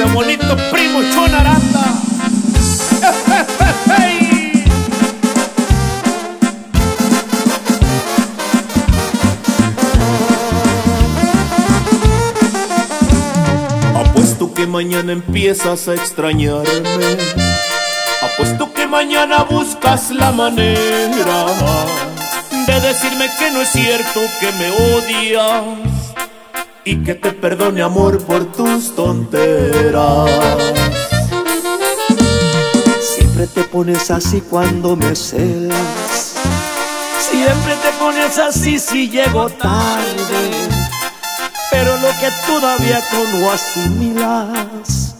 ese bonito primo Chon Aranda. Apuesto que mañana empiezas a extrañarme. Apuesto que mañana buscas la manera de decirme que no es cierto que me odias y que te perdone amor por tus tonteras. Siempre te pones así cuando me celas. Siempre te pones así si llego tarde. Pero lo que todavía tú no asimilas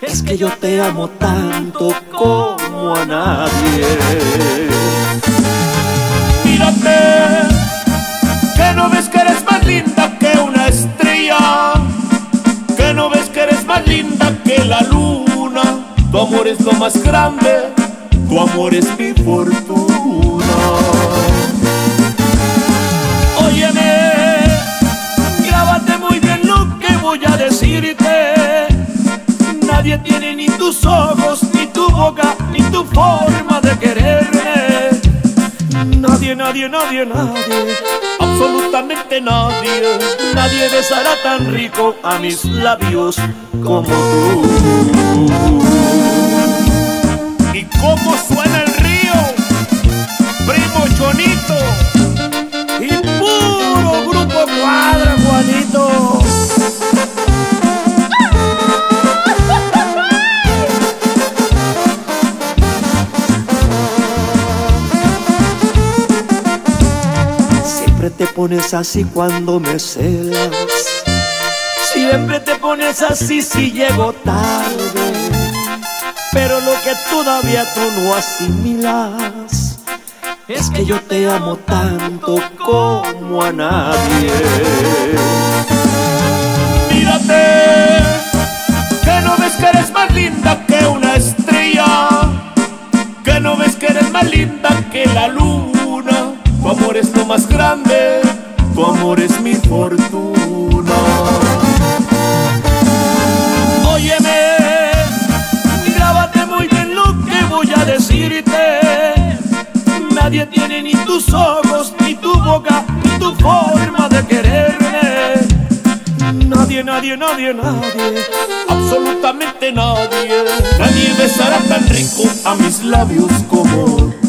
es que yo te amo tanto como a nadie. Mírate, que no ves que eres más linda que una estrella, que no ves que eres más linda que la luna. Tu amor es lo más grande, tu amor es mi fortuna. Óyeme, grábate muy bien lo que voy a decirte. Nadie tiene ni tus ojos, ni tu boca, ni tu forma de quererme. Nadie, nadie, nadie, nadie, absolutamente nadie, nadie besará tan rico a mis labios como tú. ¿Y cómo suena Siempre te pones así cuando me celas. Siempre te pones así si llego tarde. Pero lo que todavía tú no asimilas es que yo te amo tanto como a nadie. Más grande, tu amor es mi fortuna. Óyeme, grábate muy bien lo que voy a decirte. Nadie tiene ni tus ojos, ni tu boca, ni tu forma de quererme. Nadie, nadie, nadie, nadie, Absolutamente nadie, nadie besará tan rico a mis labios como